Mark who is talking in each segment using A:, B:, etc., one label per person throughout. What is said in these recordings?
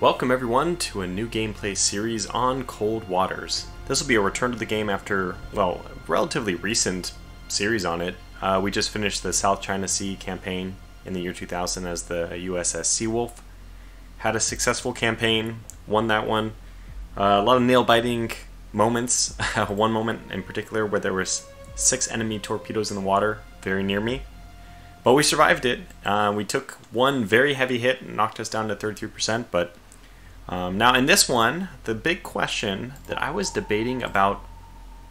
A: Welcome everyone to a new gameplay series on Cold Waters. This will be a return to the game after, well, relatively recent series on it. Uh, we just finished the South China Sea campaign in the year 2000 as the USS Seawolf. Had a successful campaign, won that one. Uh, a lot of nail-biting moments. one moment in particular where there was six enemy torpedoes in the water very near me. But we survived it. Uh, we took one very heavy hit and knocked us down to 33%. But um, now in this one, the big question that I was debating about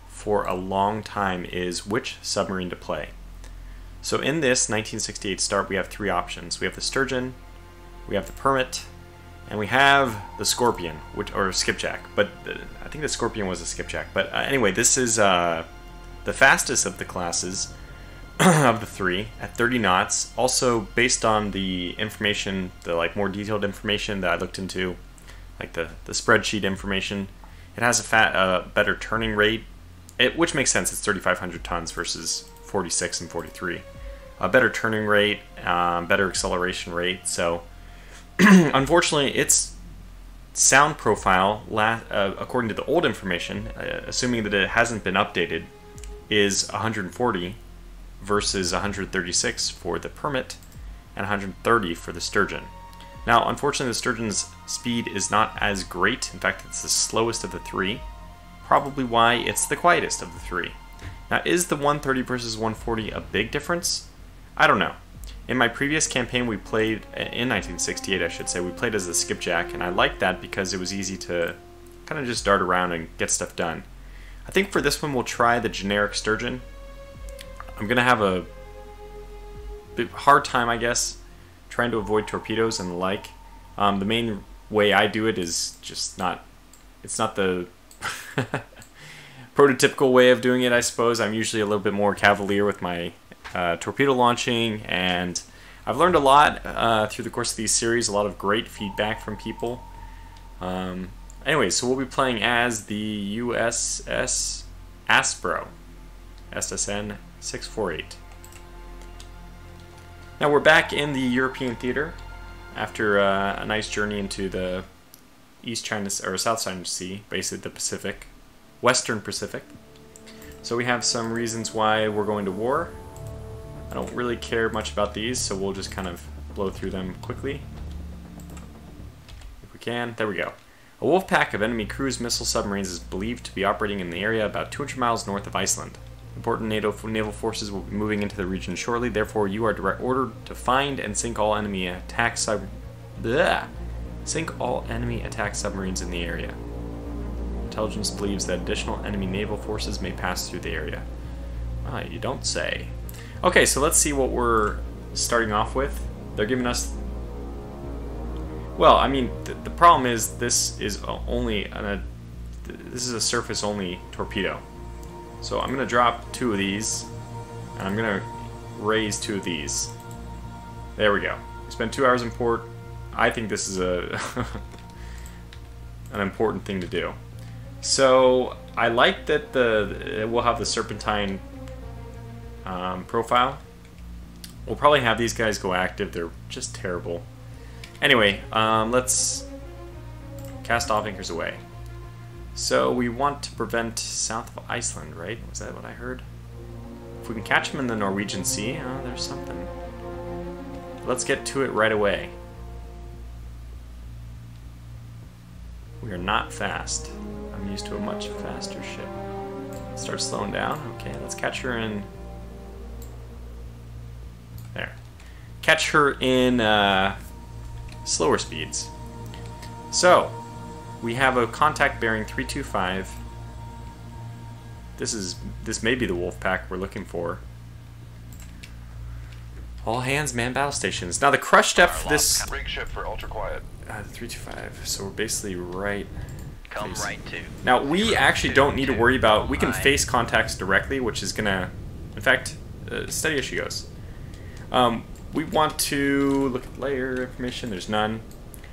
A: for a long time is which submarine to play. So in this 1968 start, we have three options. We have the Sturgeon, we have the Permit, and we have the Scorpion, which or Skipjack. But the, I think the Scorpion was a Skipjack. But uh, anyway, this is uh, the fastest of the classes of the three at 30 knots. Also based on the information, the like more detailed information that I looked into, like the the spreadsheet information, it has a fat uh, better turning rate, it, which makes sense. It's 3,500 tons versus 46 and 43. A better turning rate, um, better acceleration rate. So unfortunately, its sound profile, uh, according to the old information, uh, assuming that it hasn't been updated, is 140 versus 136 for the permit and 130 for the sturgeon. Now, unfortunately, the sturgeon's speed is not as great. In fact, it's the slowest of the three, probably why it's the quietest of the three. Now, is the 130 versus 140 a big difference? I don't know. In my previous campaign, we played, in 1968, I should say, we played as the skipjack, and I liked that because it was easy to kind of just dart around and get stuff done. I think for this one, we'll try the generic sturgeon. I'm going to have a hard time, I guess, trying to avoid torpedoes and the like. Um, the main way I do it is just not, it's not the prototypical way of doing it, I suppose. I'm usually a little bit more cavalier with my uh, torpedo launching, and I've learned a lot uh, through the course of these series, a lot of great feedback from people. Um, anyway, so we'll be playing as the USS Aspro, SSN 648. Now we're back in the European theater after uh, a nice journey into the East China or South China Sea, basically the Pacific, Western Pacific. So we have some reasons why we're going to war. I don't really care much about these, so we'll just kind of blow through them quickly. If we can. There we go. A wolf pack of enemy cruise missile submarines is believed to be operating in the area about 200 miles north of Iceland. Important NATO naval forces will be moving into the region shortly, therefore you are direct ordered to find and sink all enemy attack sub Bleh. Sink all enemy attack submarines in the area. Intelligence believes that additional enemy naval forces may pass through the area. Ah, you don't say. Okay, so let's see what we're starting off with. They're giving us... Well, I mean, th the problem is this is only... An, a, this is a surface-only torpedo. So I'm going to drop two of these, and I'm going to raise two of these. There we go. We spent two hours in port. I think this is a an important thing to do. So I like that the it will have the serpentine um, profile. We'll probably have these guys go active. They're just terrible. Anyway, um, let's cast off anchors away. So we want to prevent south of Iceland, right? Was that what I heard? If we can catch them in the Norwegian Sea, oh, there's something. Let's get to it right away. We are not fast. I'm used to a much faster ship. Start slowing down. Okay, let's catch her in... There. Catch her in uh, slower speeds. So, we have a contact bearing 325. This is this may be the wolf pack we're looking for. All hands man battle stations. Now the crush depth for this
B: rig ship for ultra quiet.
A: Uh, 325. So we're basically right.
C: Come right to.
A: Now we actually don't need to worry about. We can face contacts directly, which is gonna, in fact, uh, steady as she goes. Um, we want to look at layer information. There's none.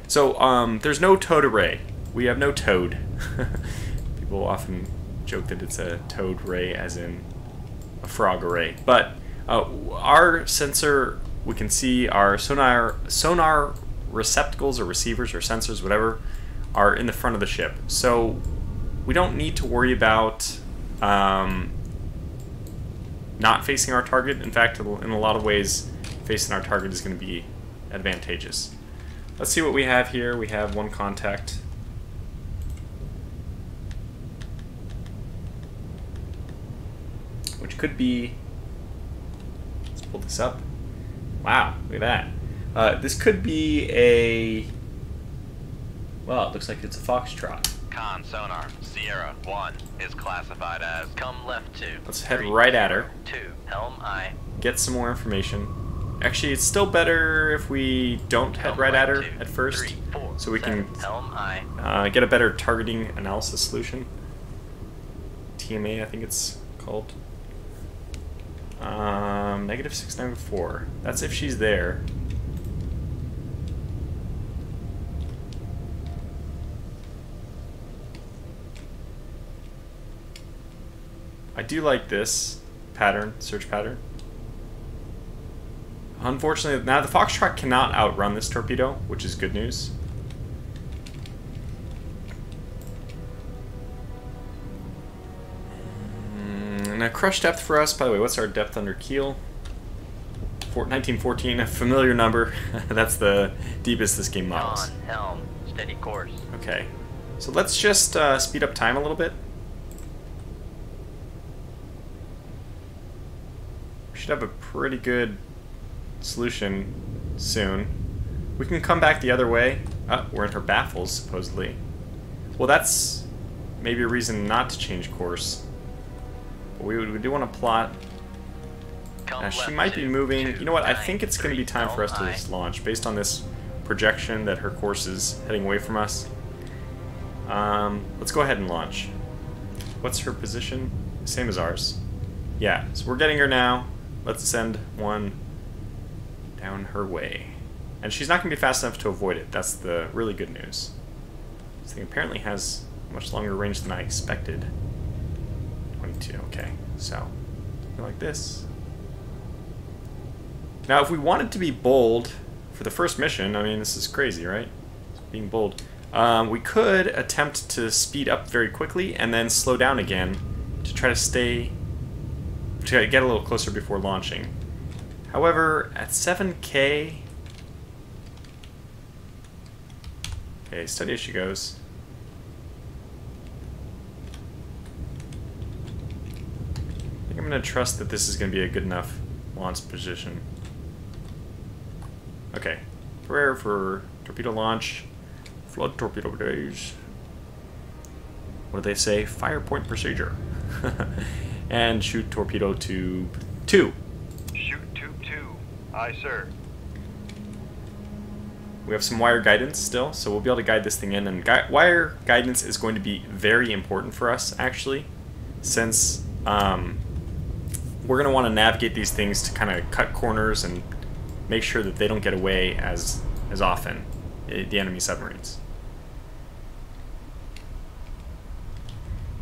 A: So um, there's no towed array we have no toad. People often joke that it's a toad ray, as in a frog array. But uh, our sensor, we can see our sonar sonar receptacles or receivers or sensors, whatever, are in the front of the ship. So we don't need to worry about um, not facing our target. In fact, in a lot of ways, facing our target is going to be advantageous. Let's see what we have here. We have one contact. Which could be... Let's pull this up. Wow, look at that. Uh, this could be a... Well, it looks like it's a foxtrot.
B: Con sonar, Sierra 1 is classified as come left 2.
A: Let's head right at her.
B: 2, helm aye.
A: Get some more information. Actually, it's still better if we don't head right at her
B: two,
A: at first,
B: three, four,
A: so we
B: seven,
A: can
B: helm aye.
A: uh, get a better targeting analysis solution. TMA, I think it's called. Um, negative 694. That's if she's there. I do like this pattern, search pattern. Unfortunately, now the Foxtrot cannot outrun this torpedo, which is good news. Crush depth for us, by the way, what's our depth under keel? Four- 1914, a familiar number. That's the deepest this game models.
B: Con, helm, steady course.
A: Okay. So let's just uh, speed up time a little bit. We should have a pretty good solution soon. We can come back the other way. Oh, we're in her baffles, supposedly. Well, that's maybe a reason not to change course. We, we do want to plot. Now, she might be moving. You know what? I think it's going to be time for us to launch based on this projection that her course is heading away from us. Um, let's go ahead and launch. What's her position? Same as ours. Yeah, so we're getting her now. Let's send one down her way. And she's not going to be fast enough to avoid it. That's the really good news. This thing apparently has much longer range than I expected. 22, okay. So, like this. Now, if we wanted to be bold for the first mission, I mean, this is crazy, right? Being bold. Um, we could attempt to speed up very quickly and then slow down again to try to stay, to get a little closer before launching. However, at 7k, okay, steady as she goes. I think I'm going to trust that this is going to be a good enough launch position. Okay. Prayer for torpedo launch. Flood torpedo days. What do they say? Fire point procedure. and shoot torpedo tube 2.
C: Shoot tube two. Aye, sir.
A: We have some wire guidance still, so we'll be able to guide this thing in. And gui wire guidance is going to be very important for us, actually, since um, we're going to want to navigate these things to kind of cut corners and make sure that they don't get away as as often, eh, the enemy submarines.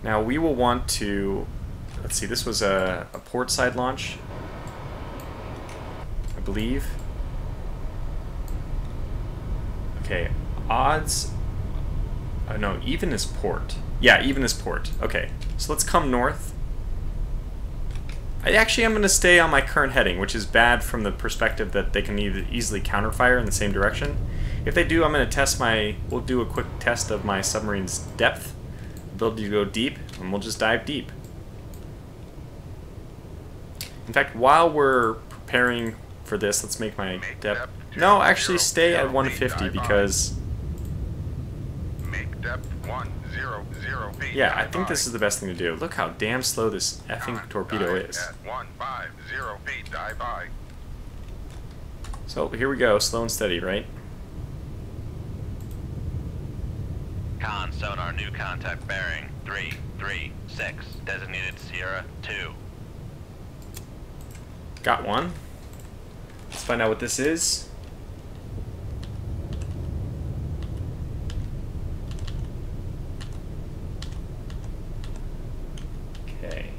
A: Now we will want to, let's see, this was a, a port side launch, I believe. Okay, odds. Oh no, even is port. Yeah, even is port. Okay, so let's come north. I actually am going to stay on my current heading, which is bad from the perspective that they can either easily counterfire in the same direction. If they do, I'm going to test my. We'll do a quick test of my submarine's depth, ability to go deep, and we'll just dive deep. In fact, while we're preparing for this, let's make my
C: Make
A: depth.
C: depth
A: No, actually, stay at 150
C: feet, dive on.
A: because
C: Make depth one zero zero feet.
A: Yeah, I think this is the best thing to do. Look how damn slow this effing torpedo is.
C: At one five zero feet. Dive by.
A: So here we go, slow and steady, right?
B: Con sonar, new contact bearing 336, designated Sierra 2.
A: Got one. Let's find out what this is. Okay.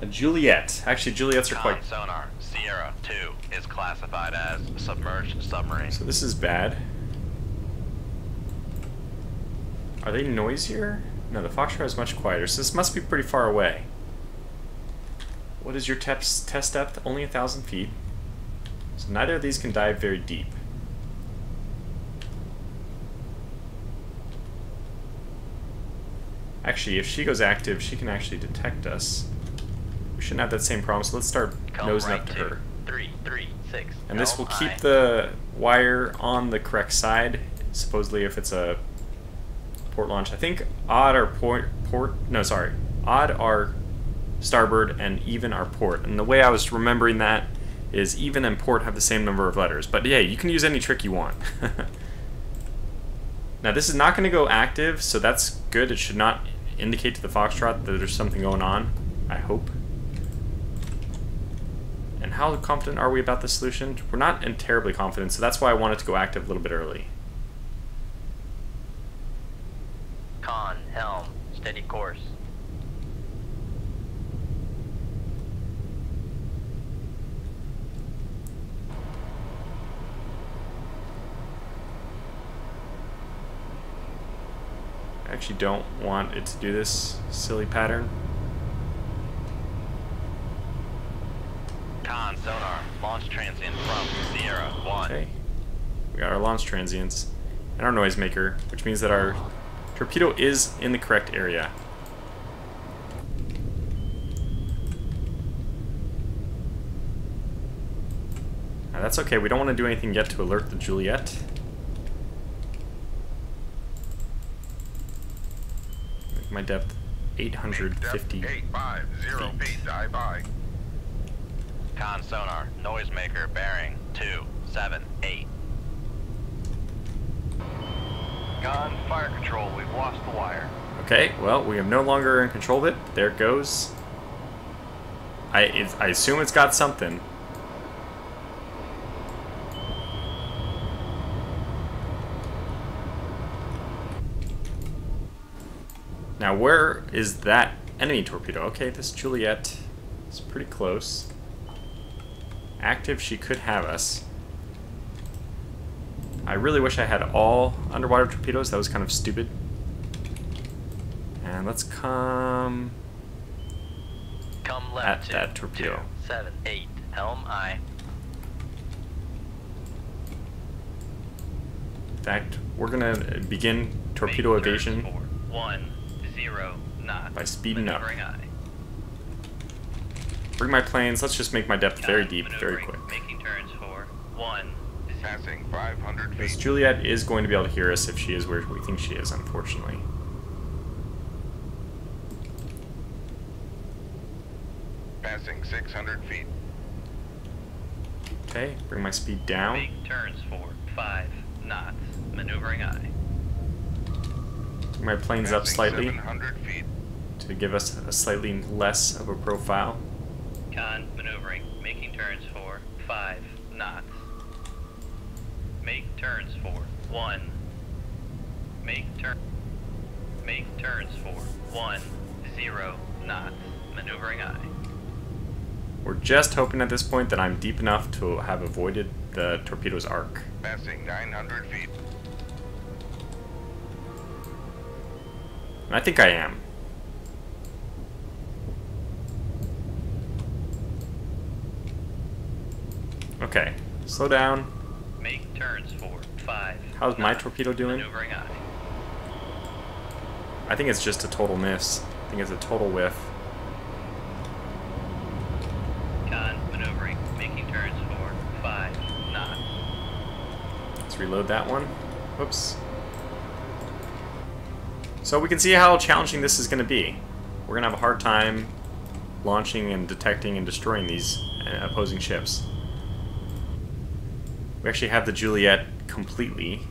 A: A Juliet. Actually, Juliets are quite.
B: sonar, Sierra 2. is classified as submerged submarine.
A: So this is bad. Are they noisier? No, the Foxtrot is much quieter, so this must be pretty far away. What is your test test depth? Only a thousand feet. So neither of these can dive very deep. Actually, if she goes active, she can actually detect us. We shouldn't have that same problem, so let's start
B: Come
A: nosing
B: right
A: up to
B: two,
A: her.
B: Three, three, six.
A: And this oh
B: will
A: keep
B: aye.
A: the wire on the correct side, supposedly if it's a port launch. I think odd are port, port no, sorry. Odd are starboard and even are port. And the way I was remembering that is even and port have the same number of letters. But yeah, you can use any trick you want. now this is not going to go active, so that's good. It should not indicate to the Foxtrot that there's something going on, I hope. And how confident are we about the solution? We're not terribly confident, so that's why I wanted to go active a little bit early.
B: Con, helm, steady course.
A: I actually don't want it to do this silly pattern.
B: Con, sonar, launch transient from Sierra 1.
A: Okay. We got our launch transients and our noisemaker, which means that our torpedo is in the correct area. Now that's okay, we don't want to do anything yet to alert the Juliet. Make my depth
C: Make depth
A: 850
C: 850
A: feet.
C: feet. Die by.
B: Con, sonar, noisemaker, bearing 2, 7, 8. Con, fire control, we've lost the wire.
A: Okay, well, we have no longer in control of it. There it goes. I, it, I assume it's got something. Now, where is that enemy torpedo? Okay, this Juliet is pretty close. Active, she could have us. I really wish I had all underwater torpedoes. That was kind of stupid. And let's come.
B: Come left
A: At
B: two,
A: that torpedo.
B: two, 7, 8. Helm, aye.
A: In fact, we're gonna begin torpedo
B: Make
A: evasion
B: 1, 0, knots.
A: by speeding up.
B: Aye.
A: Bring my planes. Let's just make my depth very deep, very quick.
B: Making turns for 1,
C: Passing 500
A: Because
C: feet.
A: Juliet is going to be able to hear us if she is where we think she is, unfortunately.
C: Passing 600 feet.
A: Okay, bring my speed down.
B: Make turns for 5 knots. Maneuvering aye.
A: Bring my planes up slightly
C: 700 feet.
A: to give us a slightly less of a profile.
B: Con maneuvering, making turns for 5 knots. Make turns for 1. Make turn. Make turns for 1, 0 knots. Maneuvering aye.
A: We're just hoping at this point that I'm deep enough to have avoided the torpedo's arc.
C: Passing 900 feet.
A: I think I am. Okay, slow down.
B: Make turns for 5.
A: How's my torpedo doing? I think it's just a total miss. I think it's a total whiff.
B: Con maneuvering, making turns for 5 knots.
A: Let's reload that one. Whoops. So we can see how challenging this is going to be. We're going to have a hard time launching and detecting and destroying these uh, opposing ships. We actually have the Juliet completely.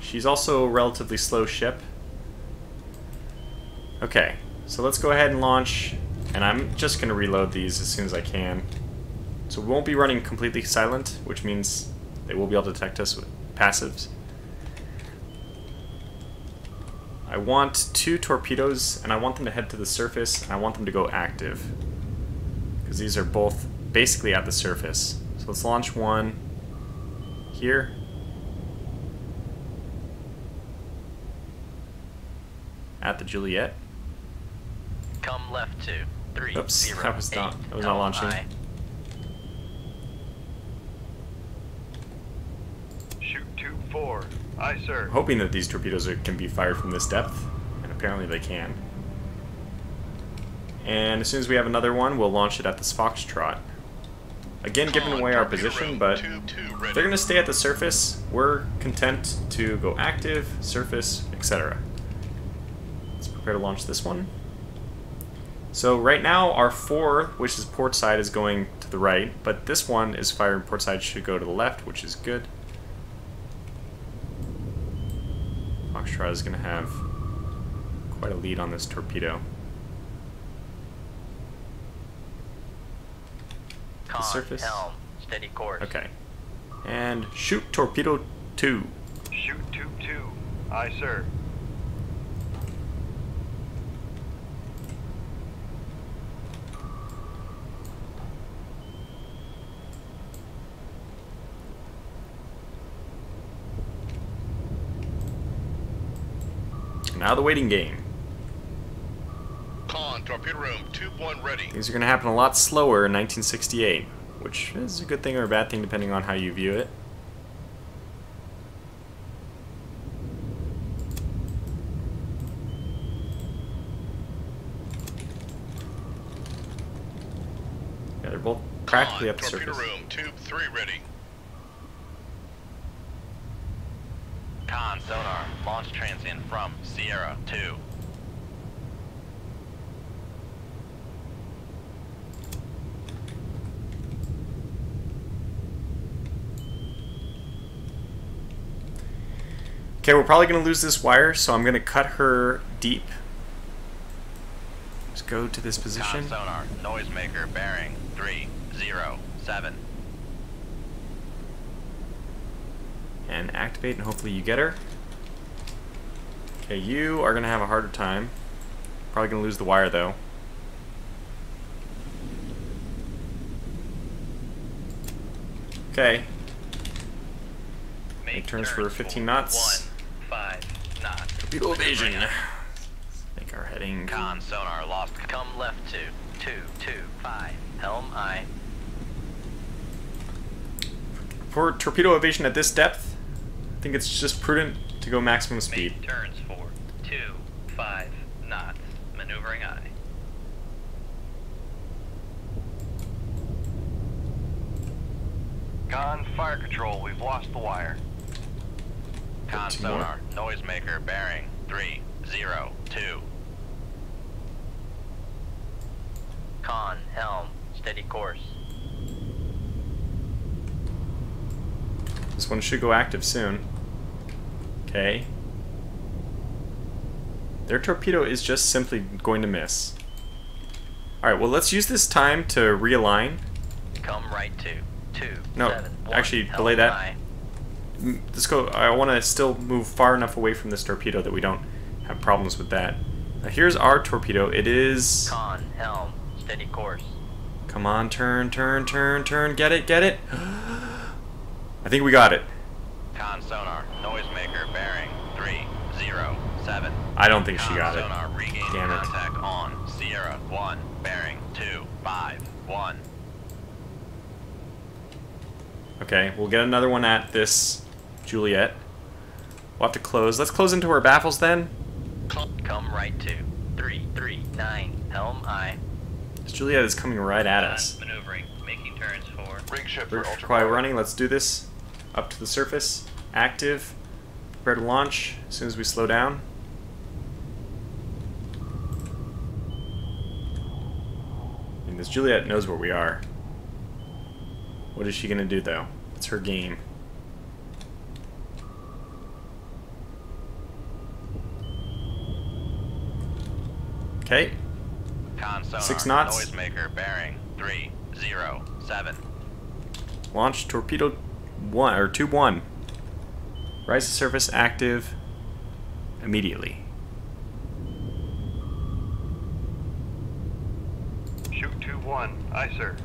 A: She's also a relatively slow ship. Okay, so let's go ahead and launch, and I'm just going to reload these as soon as I can. So we won't be running completely silent, which means they will be able to detect us with passives. I want two torpedoes, and I want them to head to the surface, and I want them to go active. Because these are both basically at the surface. So let's launch one here. At the Juliet.
D: Come left two, three,
A: Oops,
D: zero,
A: that was not-
D: eight,
A: that was not
D: Helm
A: launching.
D: aye.
E: Shoot two four. Aye, sir.
A: I'm hoping that these torpedoes are, can be fired from this depth, and apparently they can. And as soon as we have another one, we'll launch it at this Foxtrot. Again, giving away our position, but they're going to stay at the surface, we're content to go active, surface, etc. Let's prepare to launch this one. So right now, our 4, which is port side, is going to the right, but this one is firing port side should go to the left, which is good. Foxtrot is going to have quite a lead on this torpedo.
D: Con,
A: surface.
D: helm, steady course.
A: Okay. And shoot torpedo 2.
E: Shoot two two. Aye, sir.
A: Now the waiting game.
F: Con, torpedo room, tube one ready.
A: Things are going to happen a lot slower in 1968, which is a good thing or a bad thing depending on how you view it. Yeah, they're both practically
F: Con,
A: at the
F: torpedo
A: surface.
F: room, tube three ready.
D: Con, sonar, launch transient from Sierra 2.
A: Okay, we're probably going to lose this wire, so I'm going to cut her deep. Just go to this position.
D: sonar, noisemaker, bearing 307.
A: and activate and hopefully you get her. Okay, you are gonna have a harder time. Probably gonna lose the wire though. Okay,
D: Make
A: turns for 15 knots.
D: One, five
A: torpedo evasion.
D: Maneuvering
A: Make our heading.
D: Con, sonar, lost. Come left two, two, two, five. Helm, aye.
A: For torpedo evasion at this depth, I think it's just prudent to go maximum speed.
D: Make turns for two, five knots. Maneuvering aye.
E: Con, fire control. We've lost the wire.
D: Con, sonar, noisemaker, bearing 302. Con, helm, steady course.
A: This one should go active soon. Okay. Their torpedo is just simply going to miss. Alright, well let's use this time to realign.
D: Come right to two,
A: No,
D: seven, one.
A: actually, delay that.
D: aye.
A: Let's go. I want to still move far enough away from this torpedo that we don't have problems with that. Now here's our torpedo. It is...
D: Con, helm, steady course.
A: Come on, turn, turn, turn, turn. Get it, get it. I think we got it.
D: Con, sonar, noisemaker, bearing 307.
A: I don't think she
D: Con,
A: got it.
D: sonar, regain
A: Damn it.
D: contact on Sierra 1, bearing 251.
A: Okay, we'll get another one at this Juliet. We'll have to close. Let's close into our baffles then.
D: Come right to 339 Helm, aye.
A: This Juliet is coming right at us.
D: Maneuvering, making turns for.
F: Rig ship
A: We're
F: for ultra.
A: quiet running. Let's do this. Up to the surface. Active. Prepare to launch as soon as we slow down. And this Juliet knows where we are. What is she gonna do though? It's her game. Okay. Six knots.
D: Noisemaker bearing three zero seven.
A: Launch torpedo one or tube one. Rise to surface active immediately.
E: Shoot two one. Aye, sir.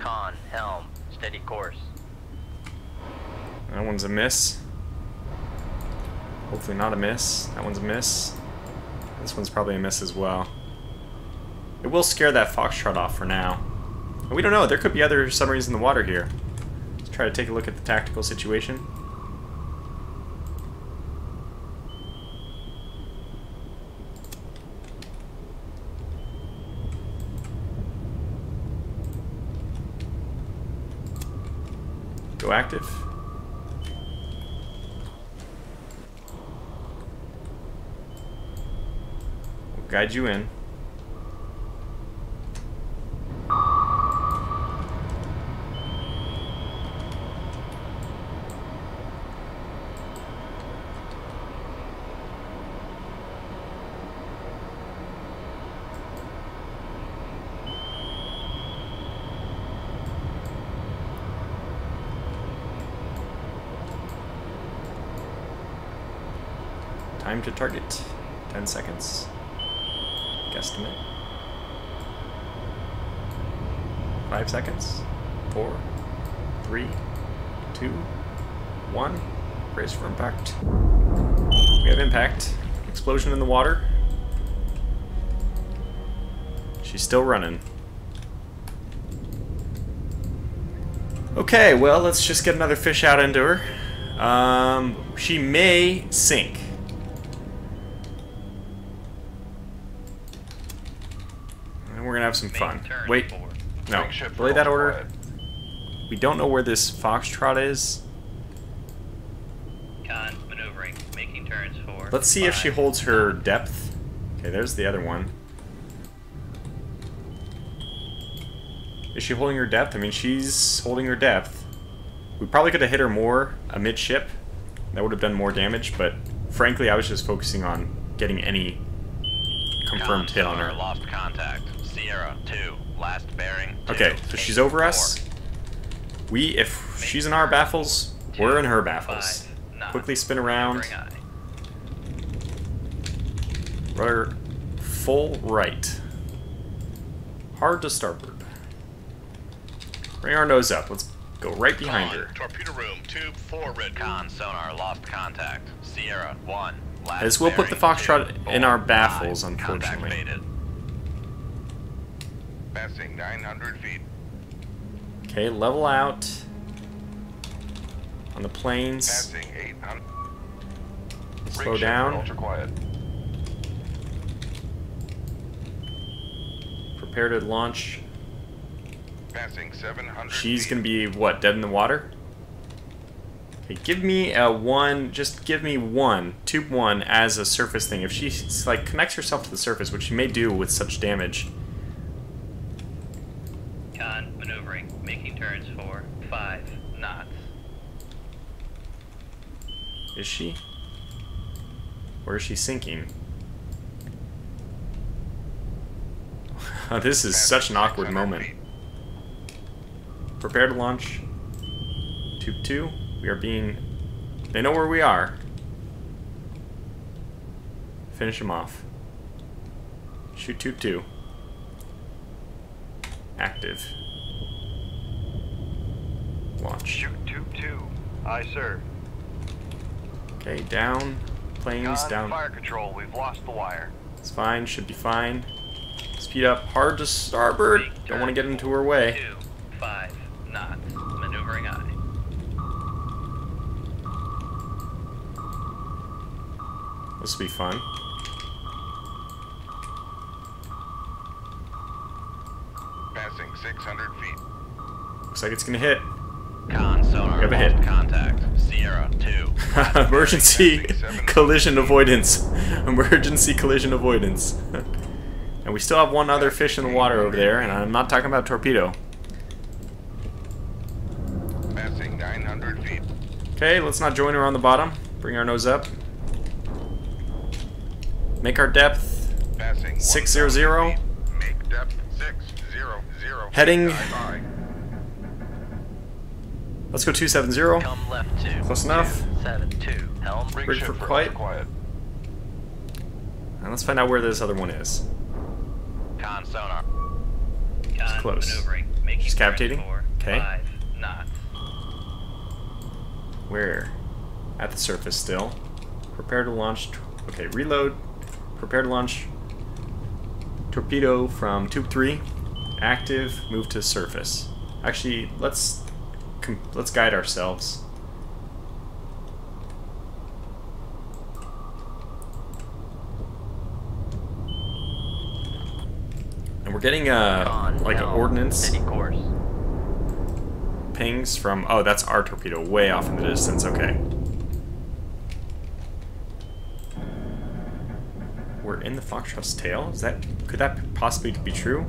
B: Con helm steady course.
A: That one's a miss. Hopefully not a miss. That one's a miss. This one's probably a miss as well. It will scare that Foxtrot off for now. We don't know, there could be other submarines in the water here. Let's try to take a look at the tactical situation. Go active. Guide you in. Time to target. 10 seconds. Guesstimate. 5 seconds. 4, 3, 2, 1. Brace for impact. We have impact. Explosion in the water. She's still running. Okay, well, let's just get another fish out into her. Um, she may sink. And we're gonna have some fun. Wait, no. Delay that order. We don't know where this foxtrot is.
B: Con, maneuvering, making turns for.
A: Let's see if she holds her depth. Okay, there's the other one. Is she holding her depth? I mean, she's holding her depth. We probably could have hit her more amidship. That would have done more damage, but frankly, I was just focusing on getting any confirmed hit on her.
D: Lost contact. Sierra 2. Last bearing. two,
A: Okay, so
D: eight,
A: she's over
D: four.
A: us. We, if she's in our baffles, we're in her baffles.
B: Five, knots,
A: Quickly spin around.
B: maneuvering.
A: Rudder full right. Hard to starboard. Bring our nose up. Let's go right behind her.
C: Torpedo room, tube 4 red.
D: Con sonar lost contact. Sierra 1. Last
A: As we'll put the
D: bearing,
A: Foxtrot
D: two,
A: in our baffles,
D: five.
A: Unfortunately.
C: Passing 900 feet.
A: Okay, level out. On the planes.
C: Passing 800.
A: Slow down.
C: Ultra quiet.
A: Prepare to launch.
C: Passing 700
A: She's
C: feet.
A: gonna be, what, dead in the water? Okay, give me a one, just give me one, tube one as a surface thing. If she, like, connects herself to the surface, which she may do with such damage,
B: Con, maneuvering, making turns for five knots.
A: Is she? Or is she sinking? this is such an awkward moment. Prepare to launch. Tube 2. We are being... They know where we are. Finish them off. Shoot Tube 2. Active. Launch.
D: Shoot tube 2. Aye, sir.
A: Okay, down. Planes, down.
D: fire control. We've lost the wire.
A: It's fine, should be fine. Speed up, hard to starboard. Don't want to get into her way.
B: Two, five knots, maneuvering aye.
A: This will be fun.
C: Passing 600 feet.
A: Looks like it's gonna hit.
D: Con sonar
A: We have a hit.
D: contact. Sierra 2.
A: Emergency collision avoidance. Emergency collision avoidance. and we still have one other fish in the water over there, and I'm not talking about torpedo.
C: Passing 900 feet.
A: Okay, let's not join her on the bottom. Bring our nose up. Make our depth.
C: Passing
A: 600.
C: 1,000. Make depth 600.
A: Heading-
C: Dive high.
A: Let's go 270.
B: Come left two.
A: Close enough.
B: Seven two. Helm.
C: Bring
A: Bridge for
C: for
A: quiet.
C: quiet.
A: And let's find out where this other one is.
D: Con sonar.
B: Con,
A: close.
B: maneuvering, making Making
A: She's
B: turns
A: cavitating? Okay.
B: Five knots.
A: Where? At the surface still. Prepare to launch. Okay, reload. Prepare to launch. Torpedo from tube three. Active. Move to surface. Actually, let's com- let's guide ourselves. And we're getting uh
B: On
A: like an
B: helm,
A: ordnance
B: City
A: pings from. Oh, that's our torpedo, way off in the distance. Okay. We're in the Foxtrot's tail. Is that could that possibly be true?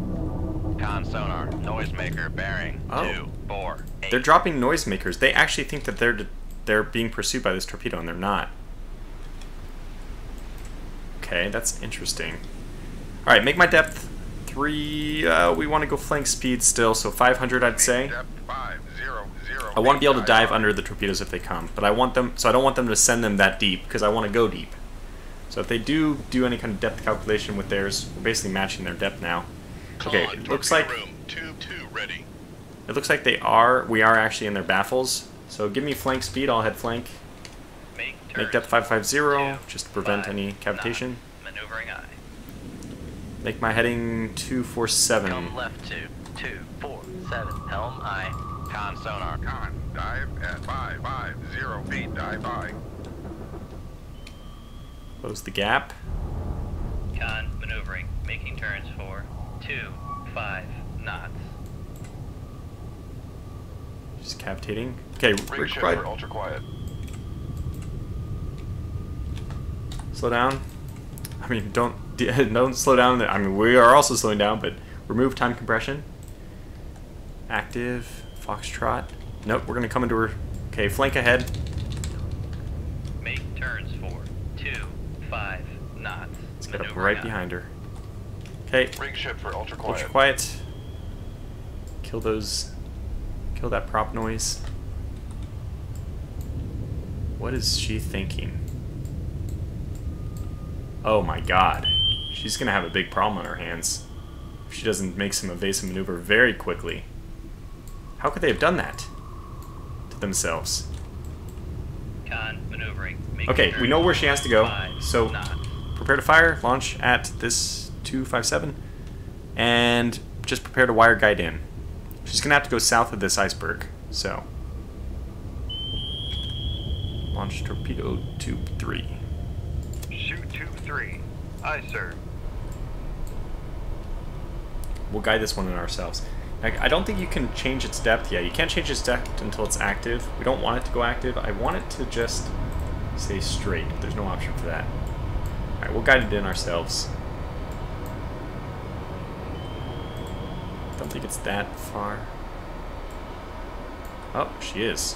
D: Con sonar, noisemaker bearing
A: Oh.
D: two, four, eight.
A: They're dropping noisemakers. They actually think that they're they're being pursued by this torpedo, and they're not. Okay, that's interesting. All right, make my depth three. Uh, we want to go flank speed still, so 500, I'd say.
C: Five zero zero.
A: I want to be able to dive under the torpedoes if they come, but I want them. So I don't want them to send them that deep because I want to go deep. So if they do do any kind of depth calculation with theirs, we're basically matching their depth now. Okay, it looks like
F: tube two ready.
A: it looks like they are. We are actually in their baffles. So give me flank speed. I'll head flank.
B: Make
A: depth 550 just to prevent
B: five,
A: any cavitation.
B: Maneuvering aye.
A: Make my heading 247.
B: Come left two, two, four, seven. Helm aye.
D: Con sonar,
C: Con, dive at five five zero feet. Dive by.
A: Close the gap.
B: Con maneuvering. Making turns for two, five knots.
A: Just cavitating. Okay,
C: Rig
A: Rick,
C: shift ultra quiet.
A: Slow down. I mean, don't don't slow down. I mean, we are also slowing down, but remove time compression. Active. Foxtrot. Nope, we're gonna come into her. Okay, flank ahead.
B: Make turns for two, five knots.
A: Let's get up right
B: eye.
A: behind her. Okay,
C: Rig shift for ultra quiet.
A: ultra quiet. Kill those. Kill that prop noise. What is she thinking? Oh my god. She's gonna have a big problem on her hands. If she doesn't make some evasive maneuver very quickly. How could they have done that? To themselves.
B: Con maneuvering.
A: Okay, we know where she has to go. So prepare to fire, launch at this 257, and just prepare to wire guide in. She's gonna have to go south of this iceberg, so. Launch torpedo tube 3.
C: Three. Aye, sir.
A: We'll guide this one in ourselves. I don't think you can change its depth yet. You can't change its depth until it's active. We don't want it to go active. I want it to just stay straight. There's no option for that. Alright, we'll guide it in ourselves. Don't think it's that far. Oh, she is.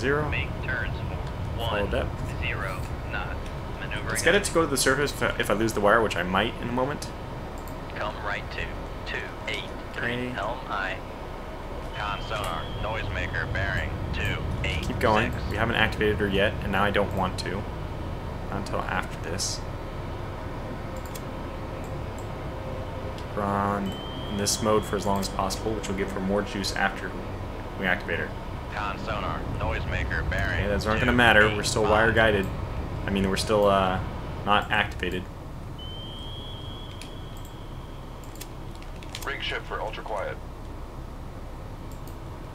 A: 10.
B: Make turns for one,
A: depth.
B: zero knots. Maneuvering
A: Let's get it to go to the surface if I, if I lose the wire, which I might in a moment.
B: Come right two, two, eight, three. Helm
D: con sonar, noisemaker bearing two, eight,
A: Keep going.
D: six.
A: We haven't activated her yet, and now I don't want to. Not until after this. Keep her on in this mode for as long as possible, which will give her more juice after we activate her.
D: Con sonar, noisemaker bearing.
A: Okay, those aren't going to matter. We're still
D: five.
A: wire guided. I mean, we're still uh, not activated.
C: Rig shift for ultra quiet.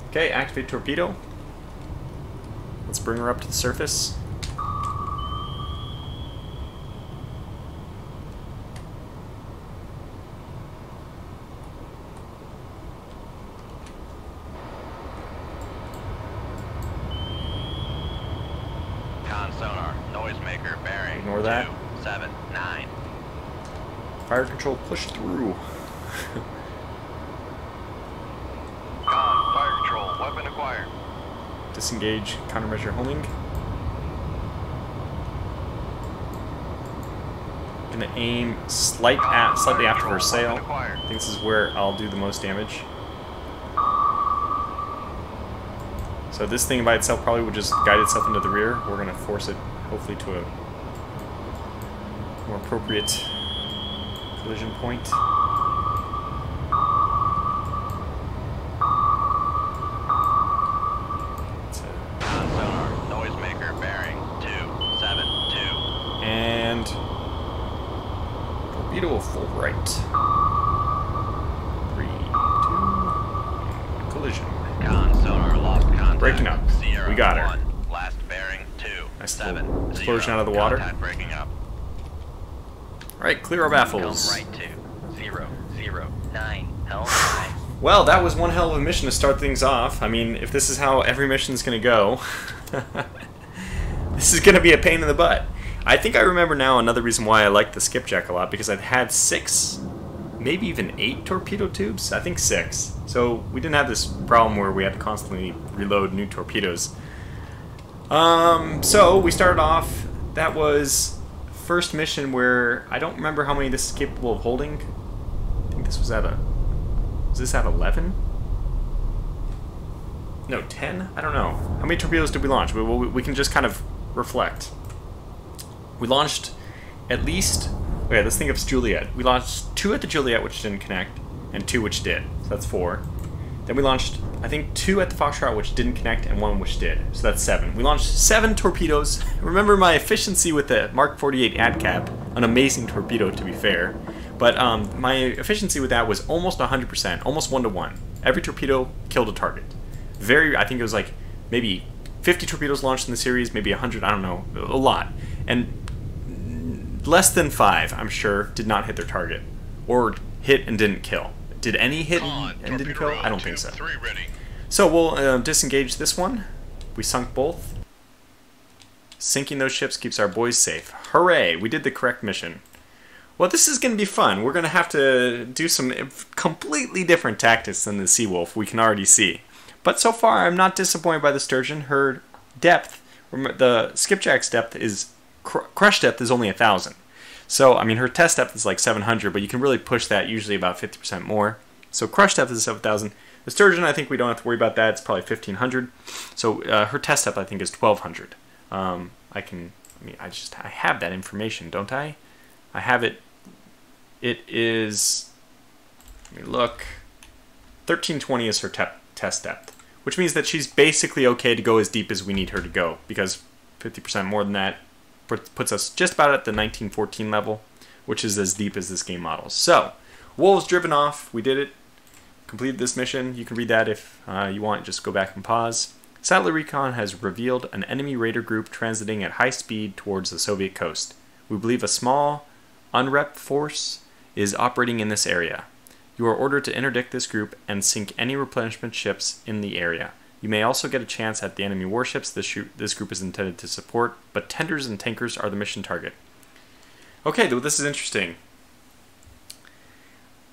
A: Okay, activate torpedo. Let's bring her up to the surface.
D: Con sonar, noisemaker bearing.
A: Ignore that.
D: Two, seven, nine.
A: Control push through.
C: Uh, fire control. Weapon acquired.
A: Disengage countermeasure homing. Gonna aim slight uh, at, slightly after her sail. I think this is where I'll do the most damage. So this thing by itself probably would just guide itself into the rear. We're going to force it, hopefully, to a more appropriate collision point. It's a-
D: Sonar, noisemaker bearing 272.
A: And torpedo full right. Three, two, collision.
D: Con sonar lost contact.
A: Breaking up.
D: Sierra
A: We got her.
D: 1. Last bearing 2.
A: Nice
D: 7.
A: little explosion out of the water.
D: Contact breaking up.
A: All right, clear our
B: Helm
A: baffles.
B: right two. Zero, zero, nine. Helm right.
A: Well, that was one hell of a mission to start things off. I mean, if this is how every mission's going to go, this is going to be a pain in the butt. I think I remember now another reason why I like the skipjack a lot because I've had six, maybe even eight torpedo tubes. I think six. So we didn't have this problem where we had to constantly reload new torpedoes. Um, so we started off. That was first mission where I don't remember how many this is capable of holding. I think this was at a is this at 11? No, 10? I don't know. How many torpedoes did we launch? We, we, we can just kind of reflect. We launched at least. Okay, let's think of Juliet. We launched two at the Juliet, which didn't connect, and two which did. So that's four. Then we launched, I think, two at the Foxtrot, which didn't connect, and one which did. So that's seven. We launched seven torpedoes. Remember my efficiency with the Mark 48 AdCap, an amazing torpedo, to be fair. But um, my efficiency with that was almost 100%, almost one to one. Every torpedo killed a target. Very, I think it was like maybe 50 torpedoes launched in the series, maybe 100, I don't know, a lot. And less than five, I'm sure, did not hit their target. Or hit and didn't kill. Did any hit
C: Con,
A: and didn't kill? I don't think so. So we'll uh, disengage this one. We sunk both. Sinking those ships keeps our boys safe. Hooray! We did the correct mission. Well, this is going to be fun. We're going to have to do some completely different tactics than the Seawolf, we can already see. But so far, I'm not disappointed by the Sturgeon. Her depth, the Skipjack's depth is, cr- crush depth is only a 1,000. So, I mean, her test depth is like 700, but you can really push that usually about 50% more. So, crush depth is 7,000. The Sturgeon, I think we don't have to worry about that. It's probably 1,500. So, uh, her test depth, I think, is 1,200. Um, I can, I mean, I just, I have that information, don't I? I have it. It is, let me look. 1320 is her te- test depth, which means that she's basically okay to go as deep as we need her to go, because 50% more than that puts us just about at the 1914 level, which is as deep as this game models. So, Wolves driven off. We did it. Completed this mission. You can read that if uh, you want. Just go back and pause. Satellite Recon has revealed an enemy raider group transiting at high speed towards the Soviet coast. We believe a small, unrep force is operating in this area. You are ordered to interdict this group and sink any replenishment ships in the area. You may also get a chance at the enemy warships this, this group is intended to support, but tenders and tankers are the mission target. Okay, th- this is interesting.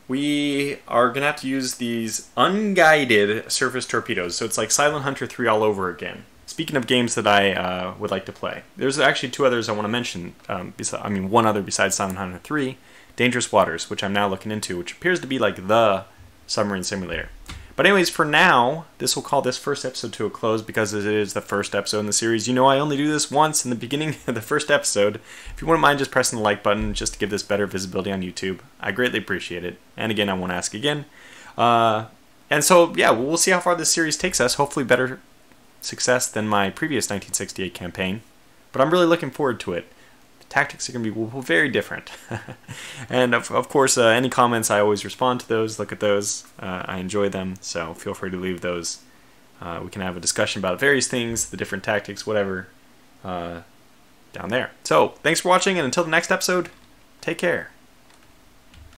A: We are going to have to use these unguided surface torpedoes, so it's like Silent Hunter 3 all over again. Speaking of games that I uh, would like to play, there's actually two others I want to mention. Um, I mean, one other besides Silent Hunter 3, Dangerous Waters, which I'm now looking into, which appears to be like the submarine simulator. But anyways, for now, this will call this first episode to a close because it is the first episode in the series. You know I only do this once in the beginning of the first episode. If you wouldn't mind just pressing the like button just to give this better visibility on YouTube, I greatly appreciate it. And again, I won't ask again. Uh, and so, yeah, we'll see how far this series takes us. Hopefully better success than my previous 1968 campaign. But I'm really looking forward to it. Tactics are going to be very different. and of, of course, uh, any comments, I always respond to those, look at those. Uh, I enjoy them, so feel free to leave those. Uh, we can have a discussion about various things, the different tactics, whatever, uh, down there. So, thanks for watching, and until the next episode, take care.